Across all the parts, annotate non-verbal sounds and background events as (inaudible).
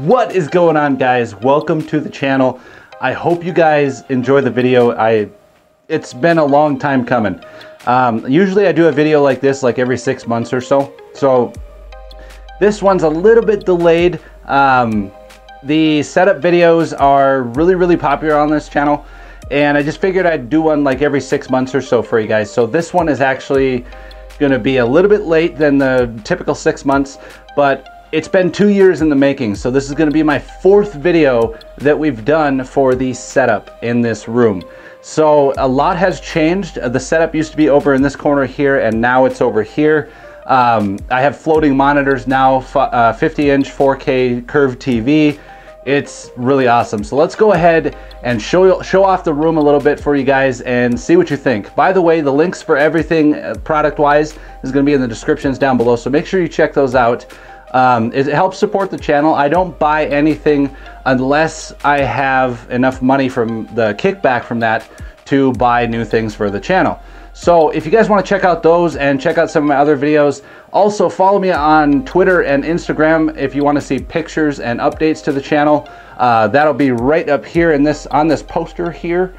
What is going on guys? Welcome to the channel. I hope you guys enjoy the video. I, It's been a long time coming. Um, usually I do a video like this like every six months or so. So this one's a little bit delayed. Um, the setup videos are really, really popular on this channel. And I just figured I'd do one like every six months or so for you guys. So this one is actually gonna be a little bit late than the typical six months, but it's been two years in the making, so this is gonna be my fourth video that we've done for the setup in this room. So a lot has changed. The setup used to be over in this corner here, and now it's over here. Um, I have floating monitors now, uh, 50 inch 4K curved TV. It's really awesome. So let's go ahead and show, show off the room a little bit for you guys and see what you think. By the way, the links for everything uh, product-wise is gonna be in the descriptions down below, so make sure you check those out. Um, it helps support the channel. I don't buy anything unless I have enough money from the kickback from that to buy new things for the channel. So if you guys want to check out those and check out some of my other videos, also follow me on Twitter and Instagram if you want to see pictures and updates to the channel. Uh, that'll be right up here in this on this poster here.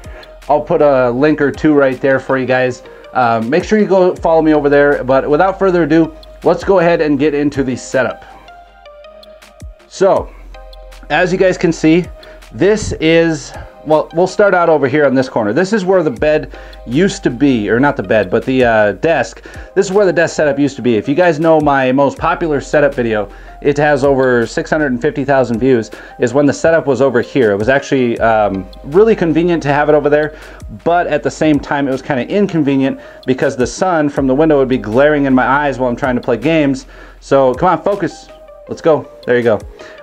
I'll put a link or two right there for you guys. Uh, make sure you go follow me over there. But without further ado, let's go ahead and get into the setup. So, as you guys can see, this is, well, we'll start out over here on this corner. This is where the bed used to be, or not the bed, but the uh, desk. This is where the desk setup used to be. If you guys know my most popular setup video, it has over 650,000 views, is when the setup was over here. It was actually um, really convenient to have it over there, but at the same time, it was kind of inconvenient because the sun from the window would be glaring in my eyes while I'm trying to play games. So come on, focus. Let's go. There you go.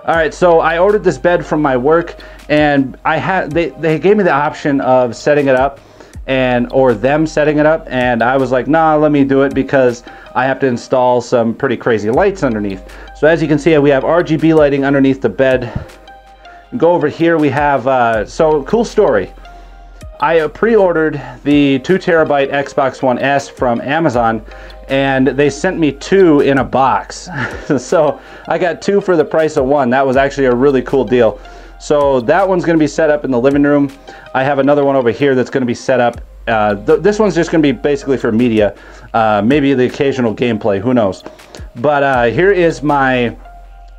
All right, so I ordered this bed from my work and I had they, they gave me the option of setting it up and or them setting it up and I was like, nah, let me do it because I have to install some pretty crazy lights underneath. So as you can see, we have RGB lighting underneath the bed. Go over here, we have, uh, so cool story. I pre-ordered the two terabyte Xbox One S from Amazon and they sent me two in a box. (laughs) so I got two for the price of one. That was actually a really cool deal. So that one's gonna be set up in the living room. I have another one over here that's gonna be set up. Uh, th this one's just gonna be basically for media, uh, maybe the occasional gameplay, who knows. But uh, here is my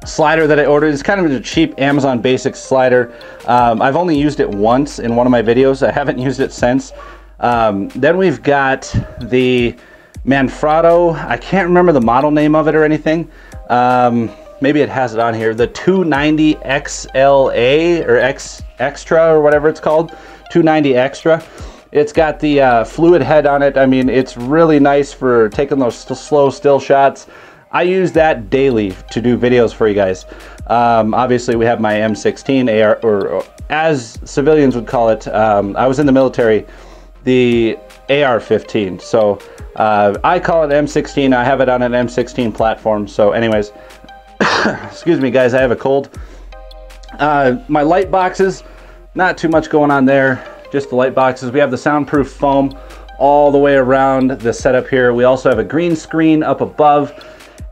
slider that I ordered. It's kind of a cheap Amazon Basics slider. Um, I've only used it once in one of my videos. I haven't (laughs) used it since. Um, then we've got the Manfrotto. I can't remember the model name of it or anything. Um, maybe it has it on here. The 290 XLA or X Extra or whatever it's called. 290 Extra. It's got the uh, fluid head on it. I mean, it's really nice for taking those slow still shots. I use that daily to do videos for you guys. Um, obviously, we have my M16 AR, or, or as civilians would call it. Um, I was in the military, the AR-15. So uh, I call it M16. I have it on an M16 platform. So, anyways, (coughs) excuse me, guys. I have a cold. Uh, my light boxes, not too much going on there. Just the light boxes. We have the soundproof foam all the way around the setup here. We also have a green screen up above.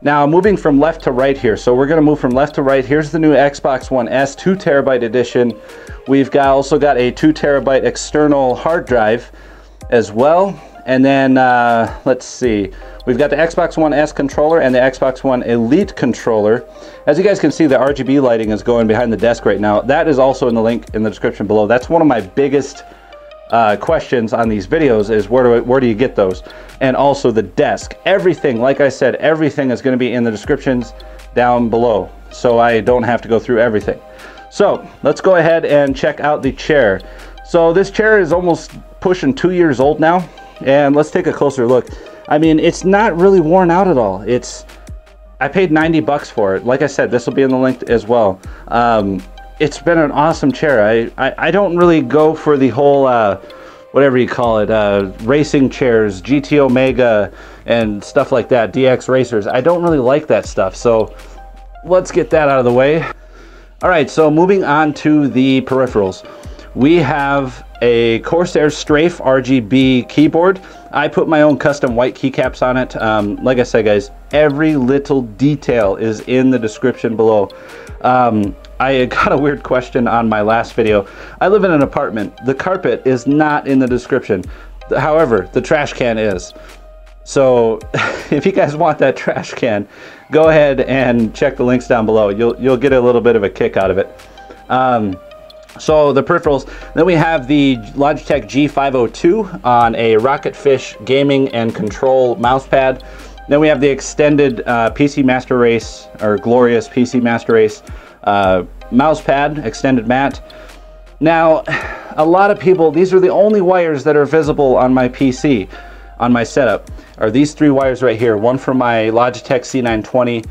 Now moving from left to right here. So we're gonna move from left to right. Here's the new Xbox One S, two terabyte edition. We've got also got a two terabyte external hard drive as well. And then uh, let's see, we've got the Xbox One S controller and the Xbox One Elite controller. As you guys can see, the RGB lighting is going behind the desk right now. That is also in the link in the description below. That's one of my biggest uh, questions on these videos is where do, I, where do you get those? And also the desk. Everything, like I said, everything is going to be in the descriptions down below. So I don't have to go through everything. So let's go ahead and check out the chair. So this chair is almost pushing two years old now. And let's take a closer look. I mean, it's not really worn out at all. It's, I paid 90 bucks for it. Like I said, this will be in the link as well. Um, it's been an awesome chair. I, I, I don't really go for the whole, uh, whatever you call it, uh, racing chairs, GT Omega, and stuff like that, DX racers. I don't really like that stuff. So let's get that out of the way. All right, so moving on to the peripherals. We have a Corsair Strafe RGB keyboard. I put my own custom white keycaps on it. Um, like I said, guys, every little detail is in the description below. Um, I (laughs) got a weird question on my last video. I live in an apartment. The carpet is not in the description. However, the trash can is. So (laughs) if you guys want that trash can, go ahead and check the links down below. You'll, you'll get a little bit of a kick out of it. Um, so the peripherals, then we have the Logitech G502 on a Rocketfish gaming and control mouse pad. Then we have the extended uh, PC Master Race, or Glorious PC Master Race uh, mouse pad, extended mat. Now, a lot of people, these are the only wires that are visible on my PC, on my setup, are these three wires right here. One for my Logitech C920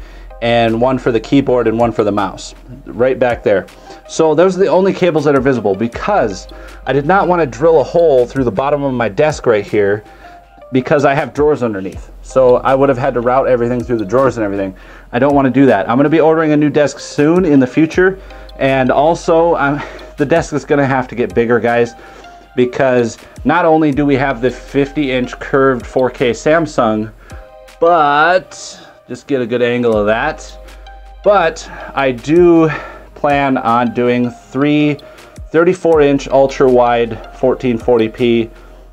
and one for the keyboard and one for the mouse, right back there. So those are the only cables that are visible because I did not want to drill a hole through the bottom of my desk right here because I have drawers underneath. So I would have had to route everything through the drawers and everything. I don't want to do that. I'm going to be ordering a new desk soon in the future. And also, I'm, (laughs) the desk is going to have to get bigger, guys, because not only do we have the 50 inch curved 4K Samsung, but just get a good angle of that. But I do plan on doing three 34 inch ultra wide 1440p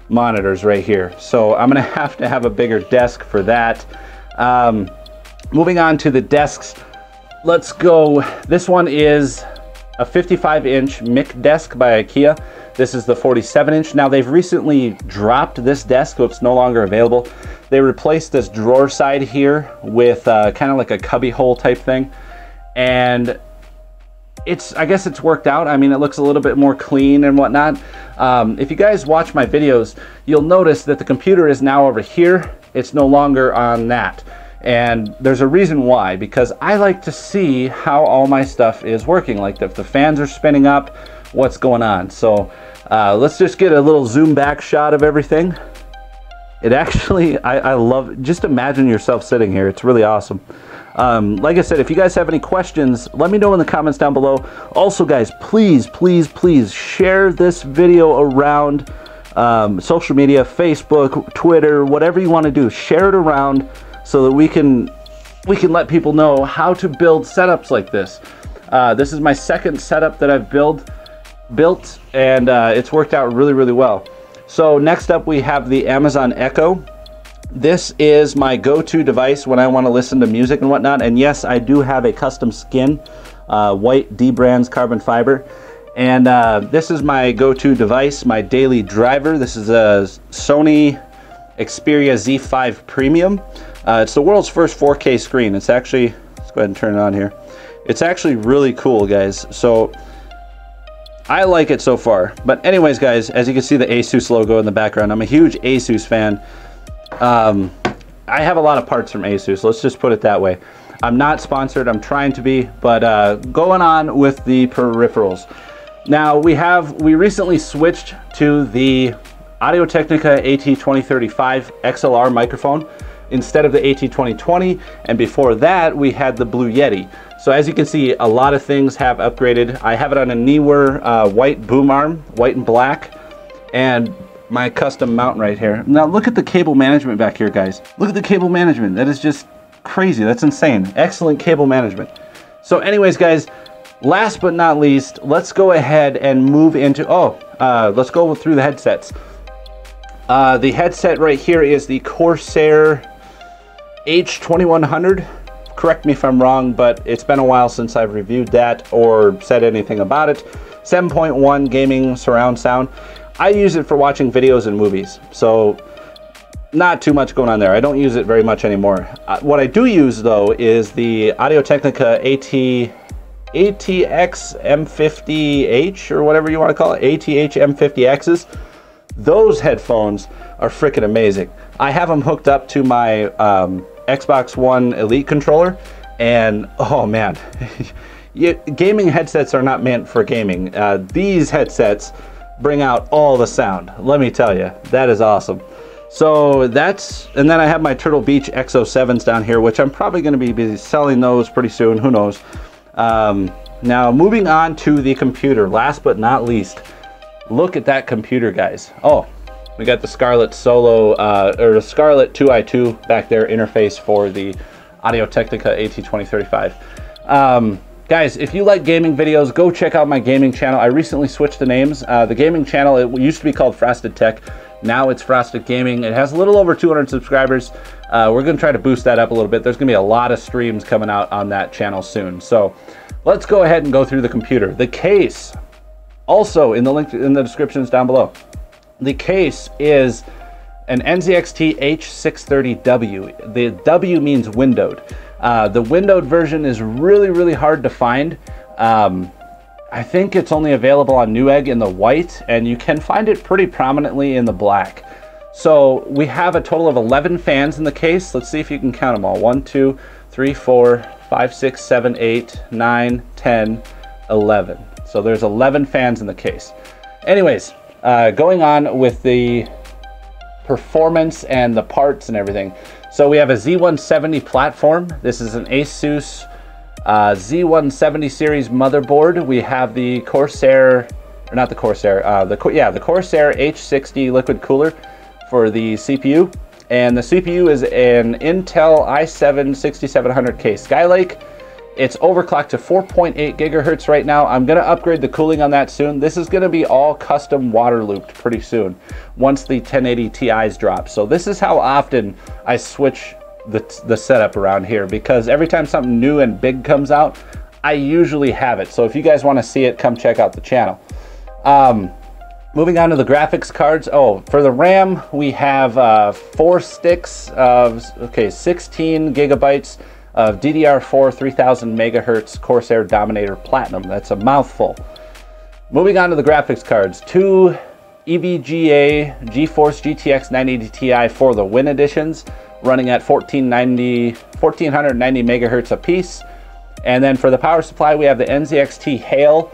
monitors right here. So I'm gonna (laughs) have to have a bigger desk for that. Um, moving on to the desks, let's go. This one is a 55 inch Micke desk by IKEA. This is the 47 inch. Now they've recently dropped this desk, so it's no longer available. They replaced this drawer side here with uh, kind of like a cubby hole type thing. And it's I guess it's worked out. I mean, it looks a little bit more clean and whatnot. Um, if you guys watch my videos, you'll notice that the computer is now over here. It's no longer on that. And there's a reason why, because I like to see how all my stuff is working. Like if the fans are spinning up, what's going on. So uh, let's just get a little zoom back shot of everything. It actually, (laughs) I, I love, just imagine yourself sitting here. It's really awesome. Um, like I said, if you guys have any questions, let me know in the comments down below. Also, guys, please, please, please share this video around um, social media, Facebook, Twitter, whatever you want to do. Share it around so that we can we can let people know how to build setups like this. Uh, this is my second setup that I've built, built, and uh, it's worked out really, really well. So next up, we have the Amazon Echo. This is my go-to device when I want to listen to music and whatnot. And yes, I do have a custom skin, uh, white Dbrand's carbon fiber. And uh, this is my go-to device, my daily driver. This is a Sony Xperia Z5 Premium. Uh, it's the world's first 4K screen. It's actually, let's go ahead and turn it on here. It's actually really cool, guys. So I like it so far. But anyways, guys, as you can see the Asus logo in the background, I'm a huge Asus fan. Um, I have a lot of parts from Asus, let's just put it that way. I'm not sponsored, I'm trying to be, but uh, going on with the peripherals. Now we have, we recently switched to the Audio-Technica AT2035 XLR microphone instead of the AT2020, and before that we had the Blue Yeti. So as you can see, a lot of things have upgraded. I have it on a Neewer uh, white boom arm, white and black, and my custom mount right here. Now look at the cable management back here, guys. Look at the cable management. That is just crazy. That's insane. Excellent cable management. So anyways, guys, last but not least, let's go ahead and move into, oh, uh, let's go through the headsets. Uh, the headset right here is the Corsair H2100. Correct me if I'm wrong, but it's been a while since I've reviewed that or said anything about it. 7.1 gaming surround sound. I use it for watching videos and movies, so not too much going on there. I don't use it very much anymore. Uh, what I do use though is the Audio-Technica AT ATX M50H or whatever you want to call it, ATH M50Xs. Those headphones are freaking amazing. I have them hooked up to my um, Xbox One Elite controller, and oh man, (laughs) gaming headsets are not meant for gaming. Uh, these headsets bring out all the sound. Let me tell you, that is awesome. So that's, and then I have my Turtle Beach X07s down here, which I'm probably going to be selling those pretty soon. Who knows? Um, now moving on to the computer, last but not least, look at that computer, guys. Oh, we got the Scarlett Solo, uh, or the Scarlett 2i2 back there interface for the Audio-Technica AT2035. Um, Guys, if you like gaming videos, go check out my gaming channel. I recently switched the names. Uh, the gaming channel, it used to be called Frosted Tech. Now it's Frosted Gaming. It has a little over 200 subscribers. Uh, we're going to try to boost that up a little bit. There's going to be a lot of streams coming out on that channel soon. So let's go ahead and go through the computer. The case, also in the link in the descriptions down below. The case is an NZXT H630W. The W means windowed. Uh, the windowed version is really, really hard to find. Um, I think it's only available on Newegg in the white, and you can find it pretty prominently in the black. So we have a total of 11 fans in the case. Let's see if you can count them all. 1, 2, 3, 4, 5, 6, 7, 8, 9, 10, 11. So there's 11 fans in the case. Anyways, uh, going on with the performance and the parts and everything. So we have a Z170 platform. This is an Asus uh, Z170 series motherboard. We have the Corsair, or not the Corsair, uh, the yeah the Corsair H60 liquid cooler for the CPU. And the CPU is an Intel i7 6700K Skylake. It's overclocked to 4.8 gigahertz right now. I'm gonna upgrade the cooling on that soon. This is gonna be all custom water looped pretty soon once the 1080 Ti's drop. So this is how often I switch the, the setup around here because every time something new and big comes out, I usually have it. So if you guys wanna see it, come check out the channel. Um, moving on to the graphics cards. Oh, for the RAM, we have uh, four sticks of, okay, 16 gigabytes of DDR4 3000 megahertz Corsair Dominator Platinum. That's a mouthful. Moving on to the graphics cards, two EVGA GeForce GTX 980 Ti for the Win editions, running at 1490, 1490 megahertz apiece. And then for the power supply, we have the NZXT Hale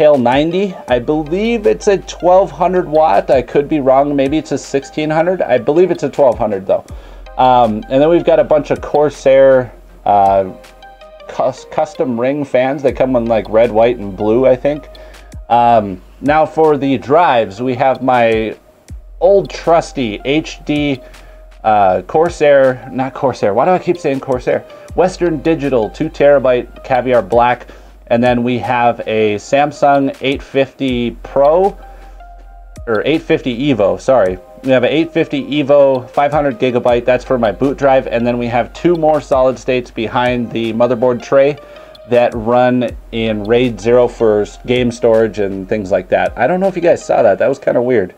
Hale 90. I believe it's a 1200 watt. I could be wrong. Maybe it's a 1600. I believe it's a 1200 though. Um, and then we've got a bunch of Corsair uh, custom ring fans. They come in like red, white, and blue, I think. Um, now for the drives, we have my old trusty HD uh, Corsair, not Corsair, why do I keep saying Corsair? Western Digital 2 terabyte Caviar Black. And then we have a Samsung 850 Pro, or 850 Evo, sorry, we have an 850 Evo 500 gigabyte. That's for my boot drive. And then we have two more solid states behind the motherboard tray that run in RAID 0 for game storage and things like that. I don't know if you guys saw that. That was kind of weird.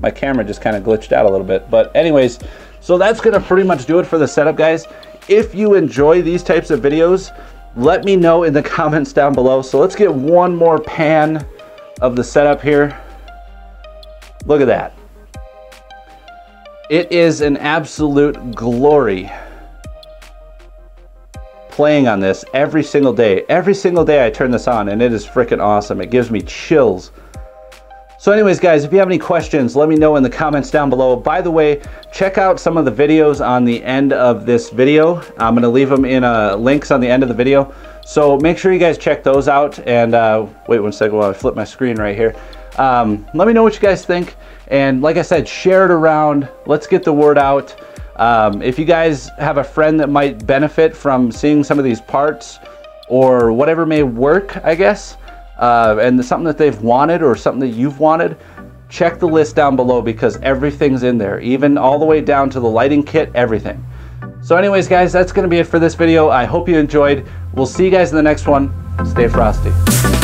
My camera just kind of glitched out a little bit. But anyways, so that's going to pretty much do it for the setup, guys. If you enjoy these types of videos, let me know in the (laughs) comments down below. So let's get one more pan of the setup here. Look at that. It is an absolute glory playing on this every single day. Every single day I turn this on and it is freaking awesome. It gives me chills. So anyways, guys, if you have any questions, let me know in the comments down below. By the way, check out some of the videos on the end of this video. I'm going to leave them in uh, links on the end of the video. So make sure you guys check those out. And uh, wait one second while I flip my screen right here. Um, let me know what you guys think. And like I said, share it around. Let's get the word out. Um, if you guys have a friend that might benefit from seeing some of these parts or whatever may work, I guess, uh, and something that they've wanted or something that you've wanted, check the list down below because everything's in there, even all the way down to the lighting kit, everything. So anyways, guys, that's going to be it for this video. I hope you enjoyed. We'll see you guys in the next one. Stay frosty.